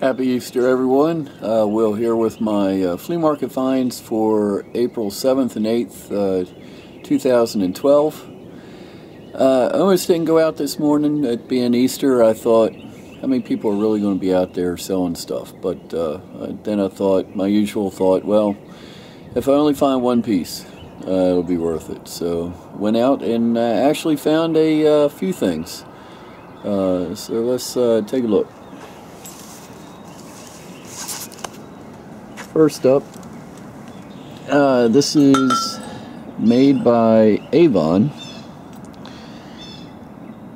Happy Easter, everyone. Uh, Will here with my uh, flea market finds for April 7th and 8th, uh, 2012. Uh, I almost didn't go out this morning, it being Easter. I thought, how many people are really going to be out there selling stuff? But uh, then I thought, my usual thought, well, if I only find one piece, uh, it'll be worth it. So went out and actually found a few things. so let's take a look. First up, uh, this is made by Avon.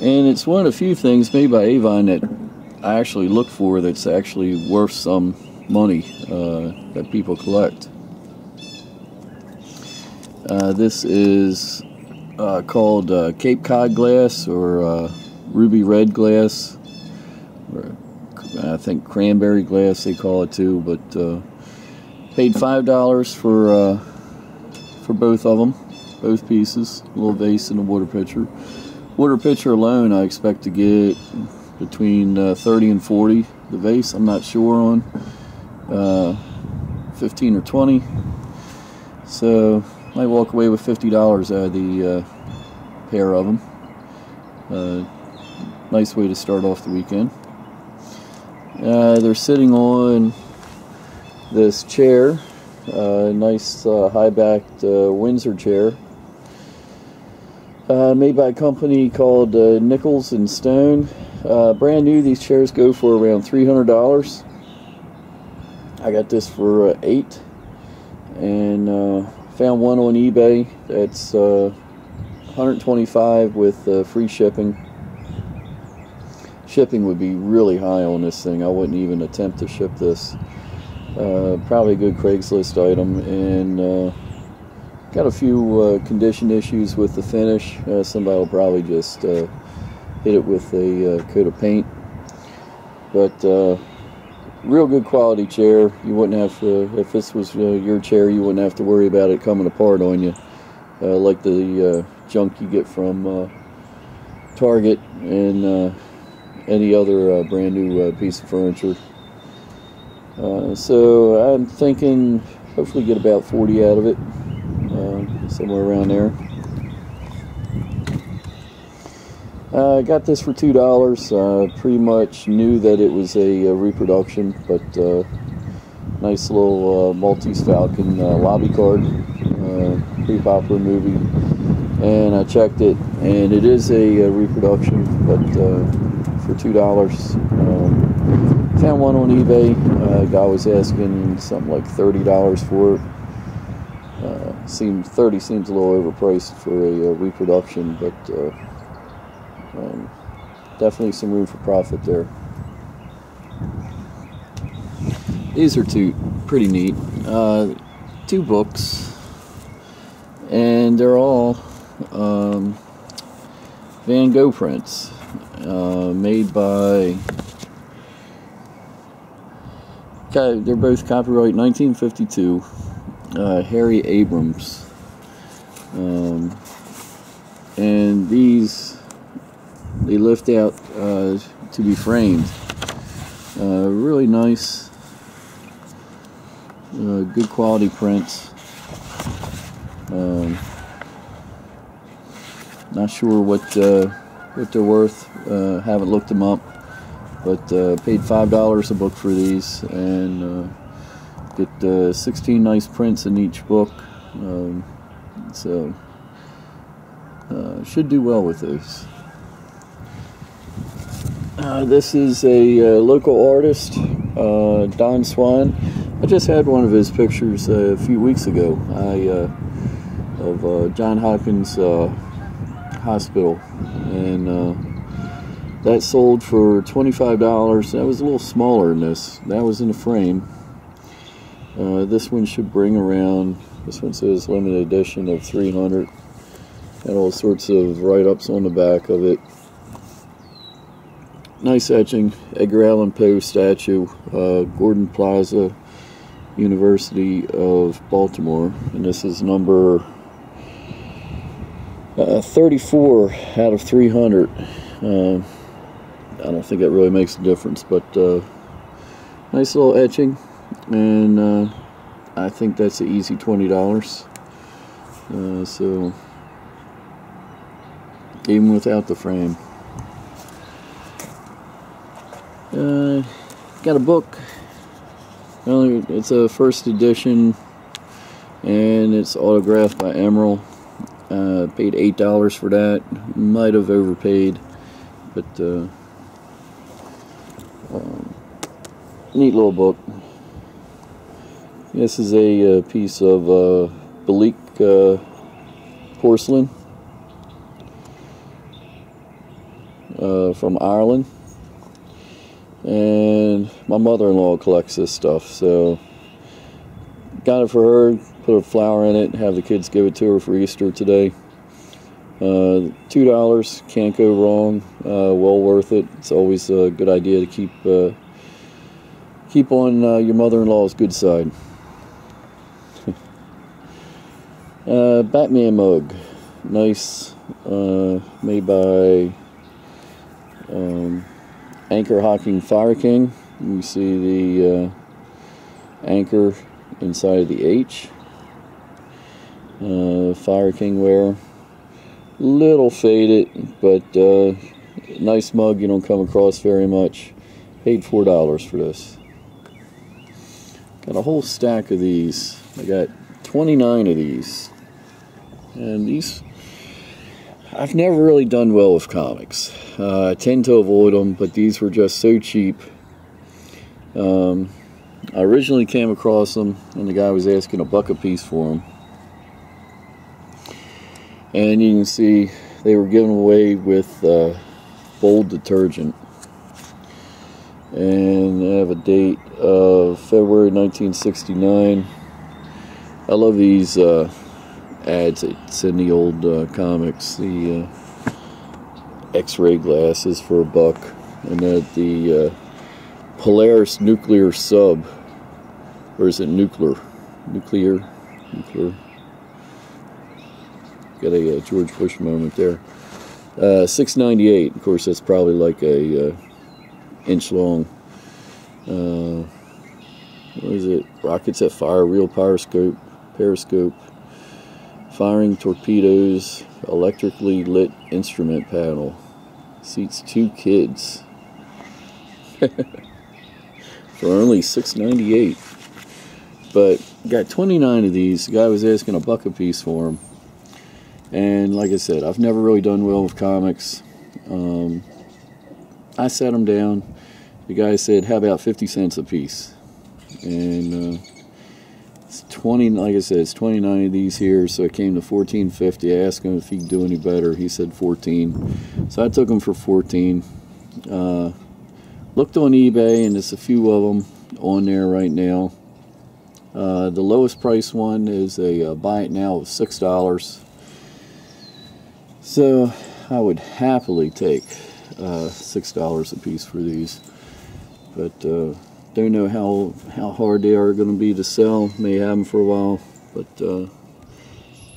And it's one of the few things made by Avon that I actually look for that's actually worth some money uh, that people collect. Uh, this is uh, called uh, Cape Cod glass or uh, ruby red glass. Or I think cranberry glass they call it too, but uh, Paid five dollars for uh, for both of them, both pieces, a little vase and a water pitcher. Water pitcher alone, I expect to get between uh, 30 and 40. The vase, I'm not sure on, uh, 15 or 20. So might walk away with $50 out of the uh, pair of them. Uh, nice way to start off the weekend. Uh, they're sitting on this chair, uh, nice uh, high-backed uh, Windsor chair, uh, made by a company called uh, Nichols and Stone. Uh, brand new, these chairs go for around $300. I got this for eight, and found one on eBay that's 125 with free shipping. Shipping would be really high on this thing. I wouldn't even attempt to ship this. Uh, probably a good Craigslist item and uh, got a few uh, condition issues with the finish. Uh, somebody will probably just uh, hit it with a uh, coat of paint. But real good quality chair. You wouldn't have to, if this was your chair, you wouldn't have to worry about it coming apart on you. like the junk you get from Target and any other brand new piece of furniture. Uh, so I'm thinking hopefully get about 40 out of it, uh, somewhere around there. I uh, got this for two dollars. Uh, pretty much knew that it was a, a reproduction, but uh, nice little Maltese Falcon lobby card, pretty popular movie. And I checked it, and it is a, a reproduction, but for two dollars. Found one on eBay. Uh, guy was asking something like thirty dollars for it. Uh, seems thirty seems a little overpriced for a, a reproduction, but uh, um, definitely some room for profit there. These are two pretty neat. Uh, two books, and they're all um, Van Gogh prints uh, made by they're both copyright 1952. Uh, Harry Abrams. Um, and these they lift out uh, to be framed. Uh, really nice, uh, good quality prints. Um, not sure what uh, what they're worth. Uh, haven't looked them up but uh, paid five dollars a book for these and uh, get uh, 16 nice prints in each book. Um, so uh, should do well with those uh, this is a uh, local artist Don Swan. I just had one of his pictures a few weeks ago. I, of John Hopkins Hospital. And that sold for $25. That was a little smaller than this. That was in a frame. Uh, this one should bring around, this one says limited edition of 300. Had all sorts of write-ups on the back of it. Nice etching, Edgar Allan Poe statue, uh, Gordon Plaza, University of Baltimore. And this is number uh, 34 out of 300. Uh, I don't think it really makes a difference, but uh, nice little etching, and uh, I think that's an easy twenty dollars. Uh, so even without the frame. Uh, got a book. Well, it's a first edition, and it's autographed by Emerald. Uh, paid eight dollars for that. Might have overpaid, but uh, um, neat little book. This is a, uh, piece of uh, Belleek uh, porcelain. Uh, from Ireland. And my mother-in-law collects this stuff so got it for her put a flower in it have the kids give it to her for Easter today. Uh, two dollars can't go wrong uh, well worth it. It's always a good idea to keep uh, keep on uh, your mother-in-law's good side uh, Batman mug nice uh, made by um, anchor hocking Fire King. You see the uh, anchor inside of the H. Uh, Fire King ware. Little faded, but uh, nice mug you don't come across very much. Paid four dollars for this. Got a whole stack of these. I got 29 of these. And these I've never really done well with comics. Uh, I tend to avoid them, but these were just so cheap. Um, I originally came across them, and the guy was asking a buck a piece for them. And you can see they were given away with uh, bold detergent. And I have a date of February 1969. I love these uh, ads it's in the old uh, comics the uh, x-ray glasses for a buck and that the uh, Polaris nuclear sub or is it nuclear? Nuclear? Nuclear? Got a uh, George Bush moment there. Uh, 698 of course that's probably like a inch long what is it rockets that fire real periscope periscope Firing torpedoes, electrically lit instrument panel. Seats two kids. For only six ninety eight. But got 29 of these. The guy was asking a buck a piece for them. And like I said, I've never really done well with comics. Um, I set them down. The guy said, how about 50 cents a piece? And uh, it's 20, like I said, it's 29 of these here, so it came to 14.50. I asked him if he could do any better. He said 14. So I took them for 14. Uh, looked on eBay, and there's a few of them on there right now. Uh, the lowest price one is a uh, buy it now of $6. So I would happily take uh, $6 a piece for these. But uh, don't know how how hard they are going to be to sell. May have them for a while, but uh,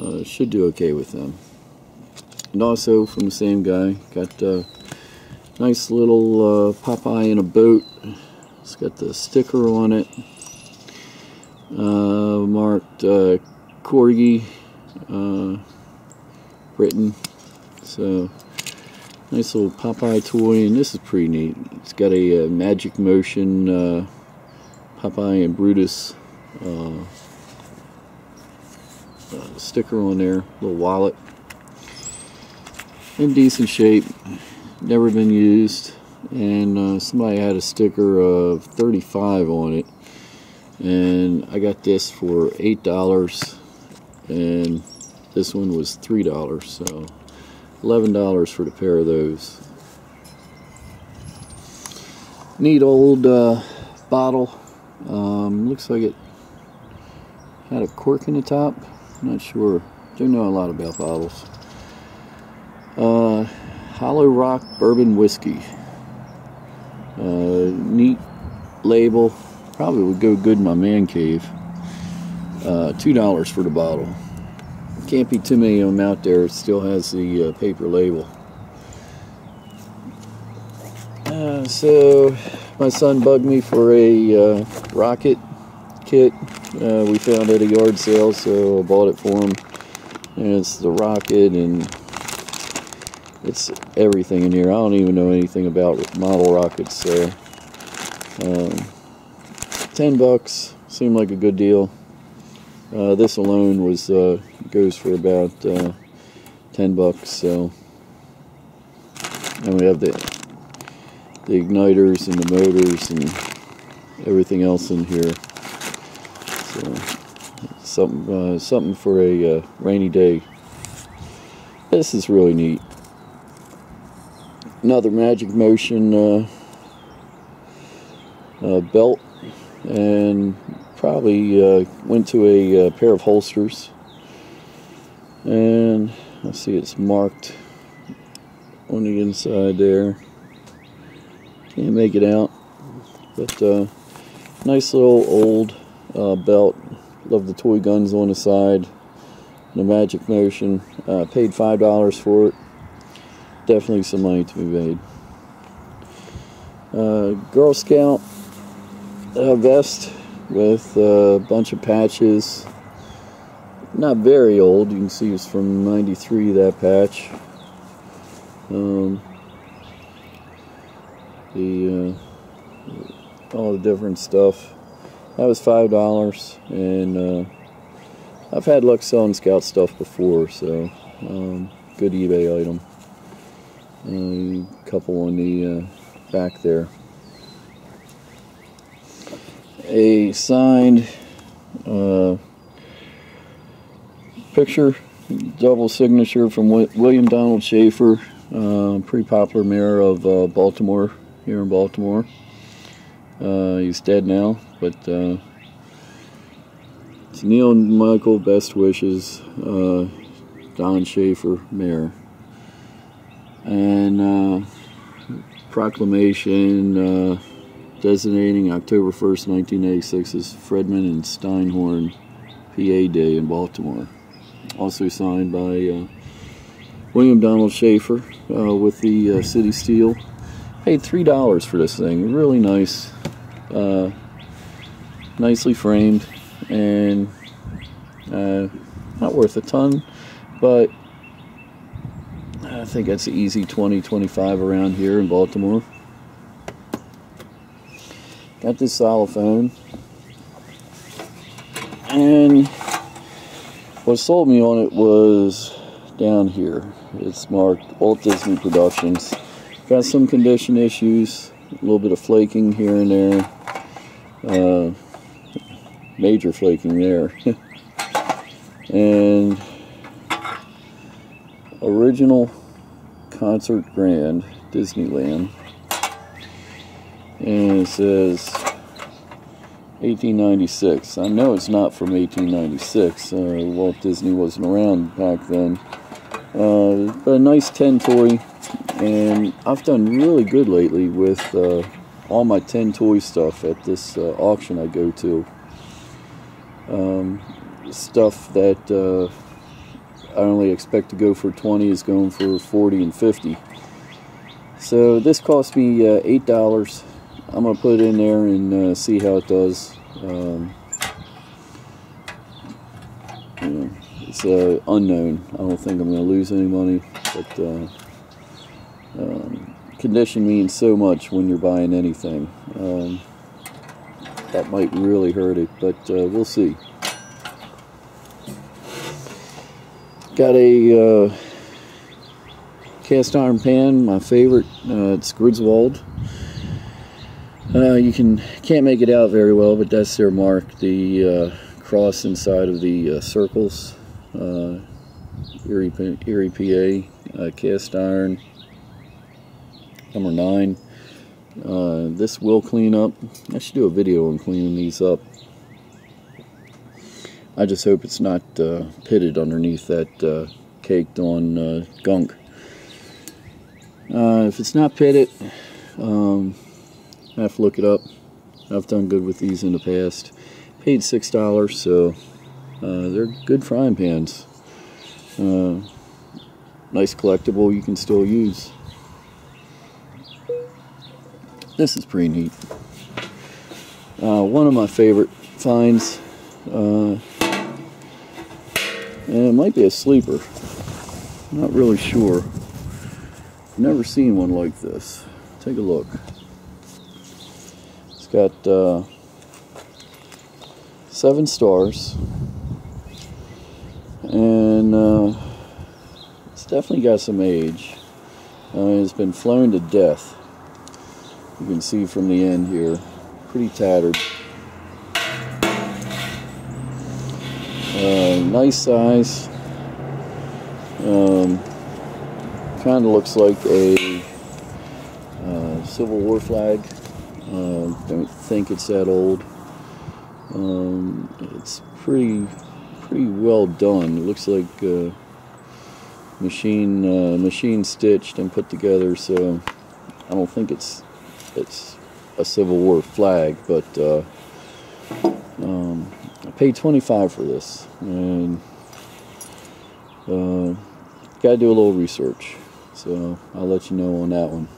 uh, should do okay with them. And also from the same guy, got a nice little uh, Popeye in a boat. It's got the sticker on it, uh, marked uh, Corgi, uh, Britain. So Nice little Popeye toy, and this is pretty neat. It's got a, uh, Magic Motion uh, Popeye and Brutus uh, uh, sticker on there, little wallet. In decent shape, never been used, and uh, somebody had a sticker of 35 on it, and I got this for $8, and this one was $3, so $11 for the pair of those. Neat old uh, bottle. Um, looks like it had a cork in the top. Not sure. Don't know a lot about bottles. Uh, Hollow Rock Bourbon Whiskey. Uh, neat label. Probably would go good in my man cave. Uh, $2 for the bottle can't be too many of them out there. It still has the uh, paper label. Uh, so My son bugged me for a uh, rocket kit uh, we found at a yard sale, so I bought it for him. And it's the rocket and it's everything in here. I don't even know anything about model rockets, so um, 10 bucks seemed like a good deal. Uh, this alone was uh, goes for about uh, 10 bucks, so and we have the the igniters and the motors and everything else in here. So something uh, something for a uh, rainy day. This is really neat. Another Magic Motion uh, uh belt, and probably uh, went to a pair of holsters. And I see it's marked on the inside there. Can't make it out, but nice little old belt Love the toy guns on the side. The Magic Motion. Uh, paid $5 for it. Definitely some money to be made. Uh, Girl Scout uh, vest with a bunch of patches. Not very old. You can see it's from 93, that patch. Um, the uh, all the different stuff that was five dollars and uh, I've had luck selling scout stuff before so um, good eBay item a uh, couple on the uh, back there a signed uh, picture double signature from William Donald Schaefer uh, pretty popular mayor of uh, Baltimore here in Baltimore he's dead now but uh, it's Neil and Michael, best wishes, uh, Don Schaefer, mayor. And uh, proclamation uh, designating October 1st, 1986 as Fredman and Steinhorn PA Day in Baltimore. Also signed by uh, William Donald Schaefer uh, with the uh, City Steel. Paid $3 for this thing. Really nice. Nicely framed and not worth a ton but I think that's easy 20 25 around here in Baltimore got this xylophone and what sold me on it was down here it's marked Walt Disney Productions got some condition issues a little bit of flaking here and there uh, major flaking there. and original concert grand Disneyland. And it says 1896. I know it's not from 1896. Uh, Walt Disney wasn't around back then. Uh, but a nice tin toy. And I've done really good lately with uh, all my tin toy stuff at this uh, auction I go to um, stuff that uh, I only expect to go for 20 is going for 40 and 50. So this cost me uh, $8. I'm going to put it in there and uh, see how it does. Um, you know, it's uh, unknown. I don't think I'm going to lose any money, but uh, um, condition means so much when you're buying anything. Um, that might really hurt it, but uh, we'll see. Got a uh, cast iron pan, my favorite. Uh, it's Griswold. Uh, you can can't make it out very well, but that's their mark. The uh, cross inside of the uh, circles. Uh, Erie, Erie, PA, cast iron, number nine. Uh, this will clean up. I should do a video on cleaning these up. I just hope it's not uh, pitted underneath that uh, caked on uh, gunk. Uh, if it's not pitted, um, I have to look it up. I've done good with these in the past. Paid $6, so uh, they're good frying pans. nice collectible you can still use. this is pretty neat. Uh, one of my favorite finds, uh, and it might be a sleeper. I'm not really sure. Never seen one like this. Take a look. Got uh, seven stars, and uh, it's definitely got some age. Uh, it's been flown to death. You can see from the end here, pretty tattered. Uh, nice size. Um, kind of looks like a uh, Civil War flag. Uh, don't think it's that old. Um, it's pretty pretty well done. It looks like uh, machine uh, machine stitched and put together. So I don't think it's it's a Civil War flag, but uh, um, I paid 25 for this and uh, got to do a little research. So I'll let you know on that one.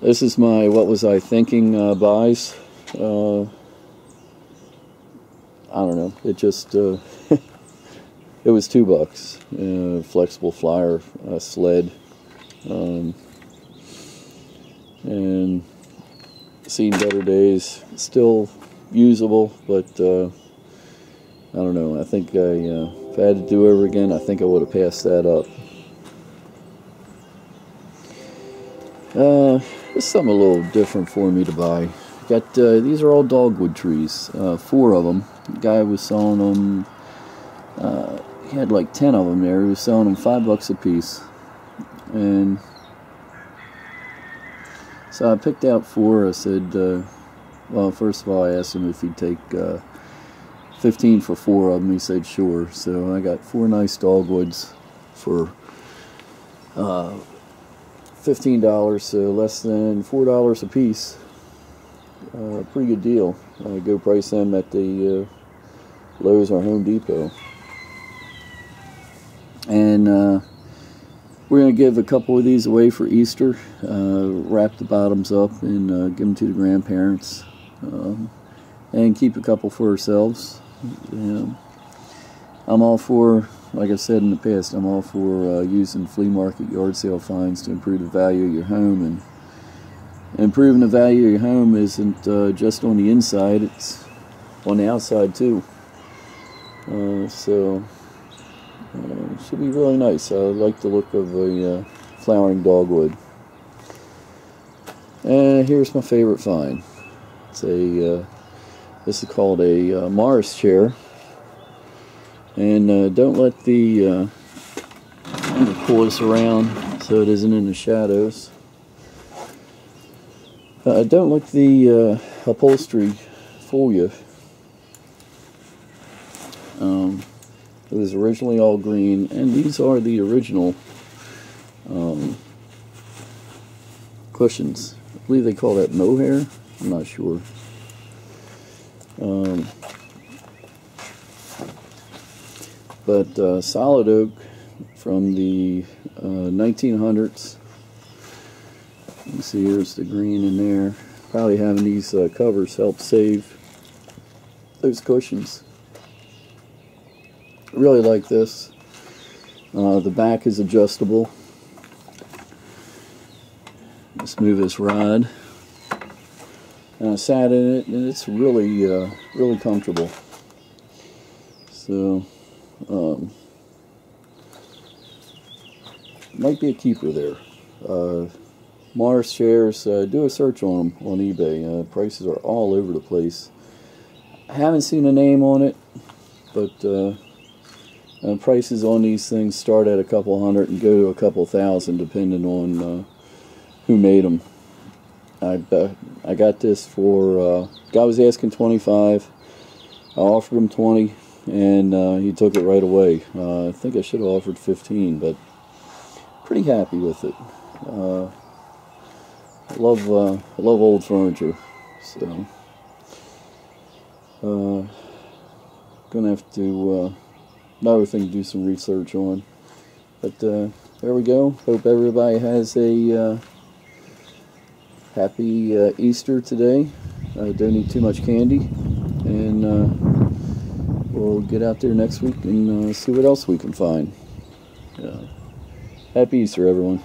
This is my what was I thinking uh, buys. Uh, I don't know. It just uh, it was two bucks. Uh, flexible flyer sled, um, and seen better days. Still usable, but uh, I don't know. I think I, uh, if I had to do it over again, I think I would have passed that up. It's something a little different for me to buy. Got uh, these are all dogwood trees, uh, four of them. The guy was selling them. Uh, he had like ten of them there. He was selling them five bucks a piece, and so I picked out four. I said, uh, well, first of all, I asked him if he'd take uh, 15 for four of them. He said sure. So I got four nice dogwoods for uh, $15, so less than $4 a piece. Uh, pretty good deal. Uh, go price them at the uh, Lowe's or Home Depot. And uh, we're going to give a couple of these away for Easter. Uh, wrap the bottoms up and uh, give them to the grandparents. Um, and keep a couple for ourselves. I'm all for like I said in the past, I'm all for uh, using flea market yard sale finds to improve the value of your home. And improving the value of your home isn't uh, just on the inside, it's on the outside too. Uh, so, uh, should be really nice. I like the look of a uh, flowering dogwood. And here's my favorite find. It's a, uh, this is called a Morris chair and uh, don't let the uh, pull this around so it isn't in the shadows. Uh, don't let the uh, upholstery fool you. Um, it was originally all green and these are the original um, cushions I believe they call that mohair? I'm not sure. Um, but uh, solid oak from the uh, 1900s. You see here's the green in there. Probably having these uh, covers help save those cushions. Really like this. Uh, the back is adjustable. Let's move this rod. And I sat in it and it's really, uh, really comfortable. So um, might be a keeper there. Uh, Morris chairs, uh, do a search on them on eBay. Uh, prices are all over the place. I haven't seen a name on it, but uh, uh prices on these things start at a couple hundred and go to a couple thousand depending on uh, who made them. I, I got this for, uh, guy was asking 25 I offered him 20 and uh, he took it right away. Uh, I think I should have offered 15, but pretty happy with it. Uh, I love uh, love old furniture, so uh, gonna have to uh, another thing to do some research on. But uh, there we go. Hope everybody has a happy Easter today. Don't eat too much candy. And we'll get out there next week and uh, see what else we can find. happy Easter, everyone.